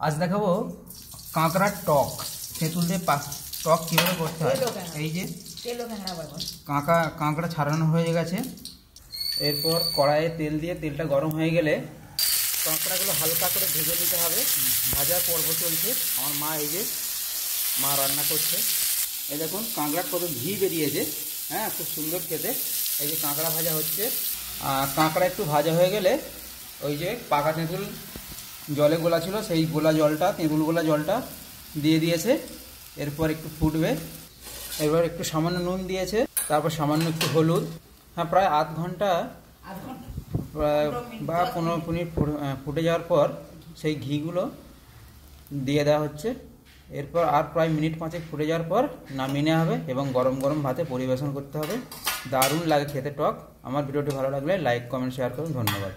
আজ দেখাবো কাঁকড়ার টক। তেঁতুল দিয়ে টক কীভাবে করতে হয়? এই যে বাবা কাঁকড়া ছাড়ানো হয়ে গেছে। এরপর কড়াইয়ে তেল দিয়ে তেলটা গরম হয়ে গেলে কাঁকড়াগুলো হালকা করে ভেজে নিতে হবে। ভাজার পর্ব চলছে। আমার মা এই যে মা রান্না করছে। এই দেখুন কাঁকড়ার কত ঘি বেরিয়েছে। হ্যাঁ খুব সুন্দর খেতে। এই যে কাঁকড়া ভাজা হচ্ছে। আর কাঁকড়া একটু ভাজা হয়ে গেলে ওই যে পাকা তেঁতুল জলে গোলা ছিল সেই গোলা জলটা তেঁতুল গোলা জলটা দিয়ে দিয়েছে। এরপর একটু ফুটবে। এবার একটু সামান্য নুন দিয়েছে তারপর সামান্য একটু হলুদ। হ্যাঁ প্রায় আধ ঘণ্টা বা পনেরো মিনিট ফুট- ফুটে যাওয়ার পর সেই ঘিগুলো দিয়ে দেওয়া হচ্ছে। এরপর আর প্রায় মিনিট পাঁচেক ফুটে যাওয়ার পর নামিয়ে নেওয়া হবে এবং গরম গরম ভাতে পরিবেশন করতে হবে। দারুণ লাগে খেতে টক। আমার ভিডিওটি ভালো লাগলে লাইক কমেন্ট শেয়ার করুন। ধন্যবাদ।